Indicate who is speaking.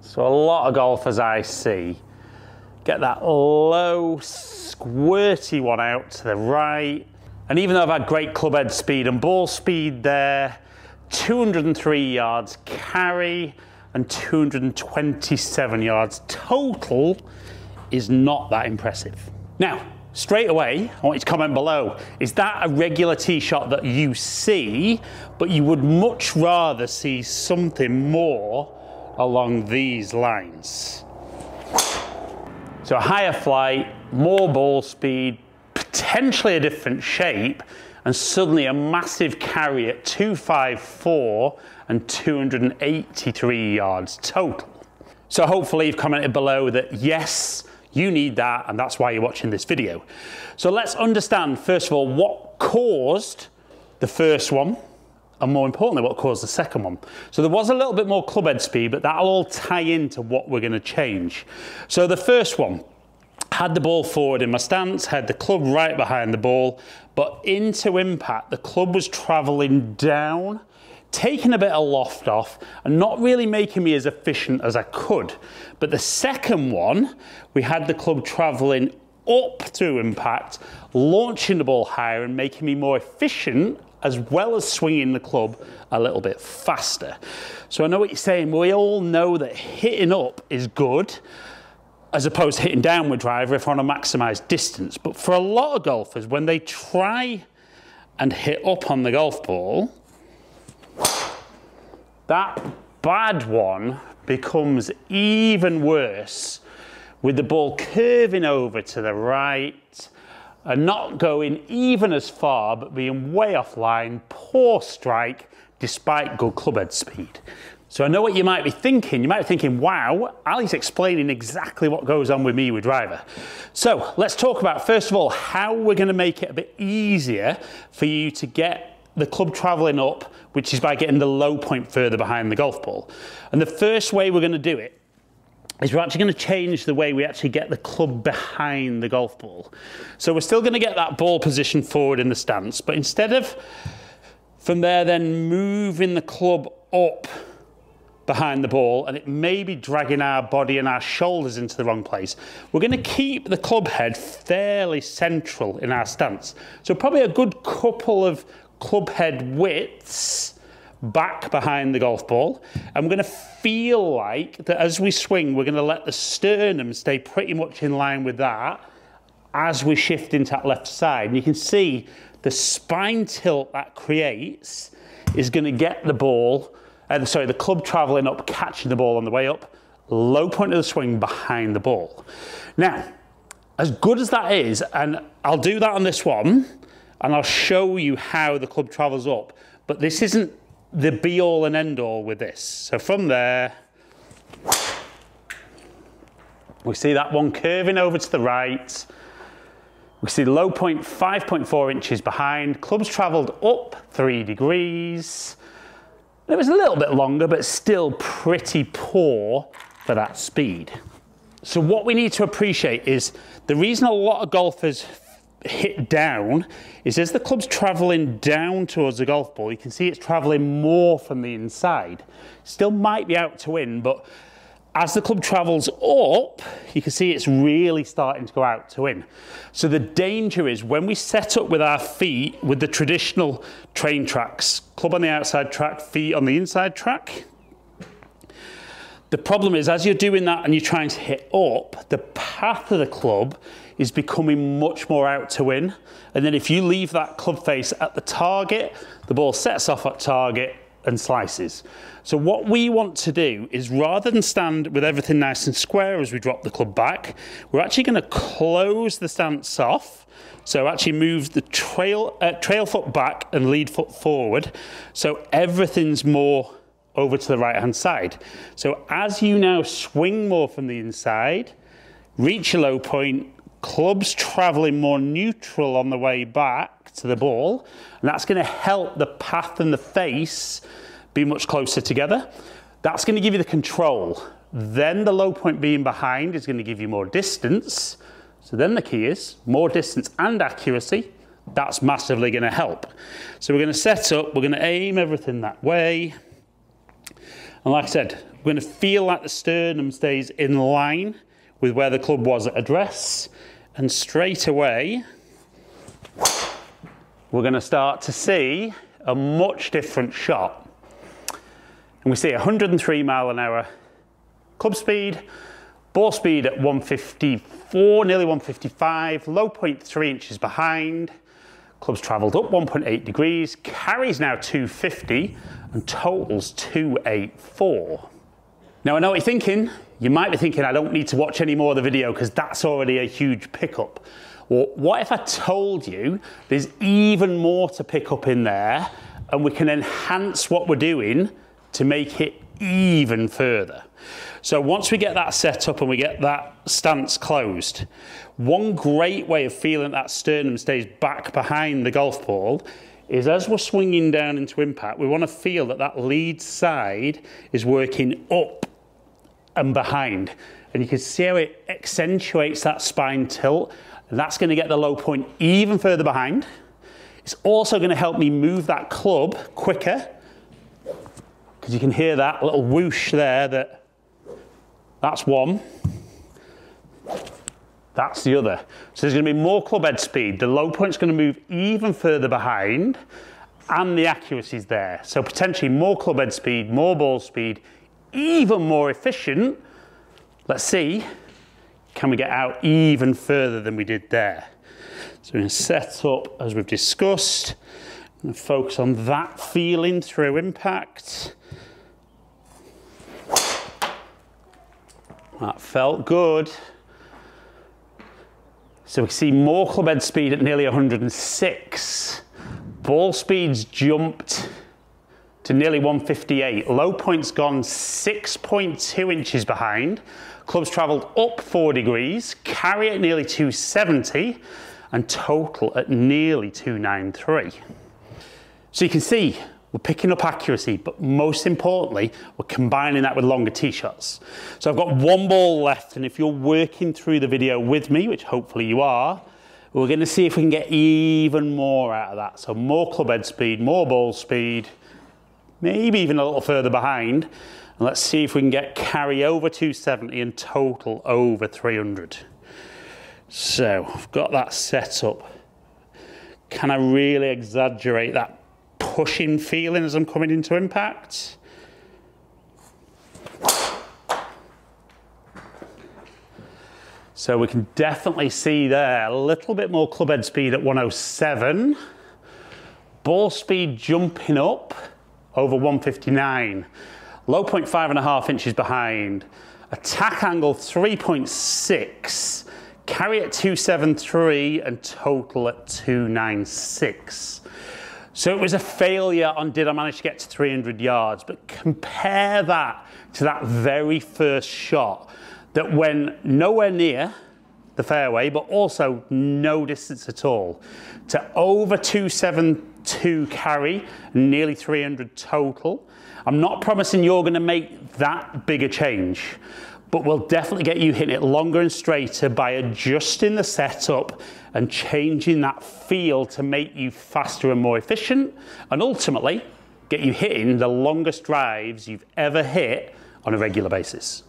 Speaker 1: So a lot of golfers I see get that low, squirty one out to the right. And even though I've had great club head speed and ball speed there, 203 yards carry and 227 yards total is not that impressive. Now, straight away, I want you to comment below, is that a regular tee shot that you see, but you would much rather see something more along these lines? So a higher flight, more ball speed, potentially a different shape, and suddenly a massive carry at 254 and 283 yards total. So hopefully you've commented below that yes, you need that and that's why you're watching this video. So let's understand first of all what caused the first one and more importantly what caused the second one. So there was a little bit more club head speed but that'll all tie into what we're going to change. So the first one, had the ball forward in my stance, had the club right behind the ball, but into impact, the club was travelling down, taking a bit of loft off, and not really making me as efficient as I could. But the second one, we had the club travelling up to impact, launching the ball higher and making me more efficient as well as swinging the club a little bit faster. So I know what you're saying. We all know that hitting up is good, as opposed to hitting downward driver if on a maximised distance. But for a lot of golfers, when they try and hit up on the golf ball, that bad one becomes even worse with the ball curving over to the right and not going even as far but being way offline, poor strike despite good club head speed. So I know what you might be thinking. You might be thinking, wow, Ali's explaining exactly what goes on with me with driver. So let's talk about, first of all, how we're gonna make it a bit easier for you to get the club traveling up, which is by getting the low point further behind the golf ball. And the first way we're gonna do it is we're actually going to change the way we actually get the club behind the golf ball. So we're still going to get that ball position forward in the stance, but instead of from there then moving the club up behind the ball and it may be dragging our body and our shoulders into the wrong place. We're going to keep the club head fairly central in our stance. So probably a good couple of club head widths back behind the golf ball. And we're going to feel like that as we swing, we're going to let the sternum stay pretty much in line with that as we shift into that left side. And you can see the spine tilt that creates is going to get the ball uh, sorry, the club traveling up, catching the ball on the way up, low point of the swing behind the ball. Now, as good as that is, and I'll do that on this one, and I'll show you how the club travels up, but this isn't the be all and end all with this. So from there, we see that one curving over to the right. We see the low point 5.4 inches behind. Club's travelled up three degrees. It was a little bit longer, but still pretty poor for that speed. So what we need to appreciate is the reason a lot of golfers hit down is as the club's traveling down towards the golf ball, you can see it's traveling more from the inside. Still might be out to in, but as the club travels up, you can see it's really starting to go out to in. So the danger is when we set up with our feet with the traditional train tracks, club on the outside track, feet on the inside track. The problem is as you're doing that and you're trying to hit up, the path of the club is becoming much more out to in. And then if you leave that club face at the target, the ball sets off at target and slices. So what we want to do is rather than stand with everything nice and square as we drop the club back, we're actually going to close the stance off. So actually move the trail, uh, trail foot back and lead foot forward. So everything's more over to the right hand side. So as you now swing more from the inside, reach a low point, clubs traveling more neutral on the way back to the ball, and that's going to help the path and the face be much closer together. That's going to give you the control. Then the low point being behind is going to give you more distance. So then the key is more distance and accuracy. That's massively going to help. So we're going to set up, we're going to aim everything that way. And like I said, we're gonna feel like the sternum stays in line with where the club was at address. And straight away, we're gonna start to see a much different shot. And we see 103 mile an hour club speed, ball speed at 154, nearly 155, low point three inches behind. Club's travelled up 1.8 degrees, carries now 250 and totals 284. Now I know what you're thinking. You might be thinking I don't need to watch any more of the video because that's already a huge pickup. Well, what if I told you there's even more to pick up in there and we can enhance what we're doing to make it even further? So once we get that set up and we get that stance closed, one great way of feeling that sternum stays back behind the golf ball is as we're swinging down into impact, we want to feel that that lead side is working up and behind. And you can see how it accentuates that spine tilt that's going to get the low point even further behind. It's also going to help me move that club quicker because you can hear that little whoosh there that that's one. That's the other. So there's going to be more club head speed. The low point's going to move even further behind and the accuracy is there. So potentially more club head speed, more ball speed, even more efficient. Let's see can we get out even further than we did there? So we're going to set up as we've discussed and focus on that feeling through impact. That felt good. So we see more club head speed at nearly 106. Ball speeds jumped to nearly 158. Low points gone 6.2 inches behind. Clubs travelled up four degrees, carry at nearly 270, and total at nearly 293. So you can see we're picking up accuracy, but most importantly, we're combining that with longer tee shots. So I've got one ball left, and if you're working through the video with me, which hopefully you are, we're going to see if we can get even more out of that. So more club head speed, more ball speed, maybe even a little further behind, and let's see if we can get carry over 270 and total over 300. So I've got that set up. Can I really exaggerate that pushing feeling as I'm coming into impact? So we can definitely see there a little bit more club head speed at 107. Ball speed jumping up over 159. Low point five and a half inches behind. Attack angle 3.6. Carry at 273 and total at 296. So it was a failure on did I manage to get to 300 yards, but compare that to that very first shot that went nowhere near the fairway, but also no distance at all, to over 272 carry, nearly 300 total. I'm not promising you're to make that big a change, but we'll definitely get you hitting it longer and straighter by adjusting the setup and changing that feel to make you faster and more efficient, and ultimately get you hitting the longest drives you've ever hit on a regular basis.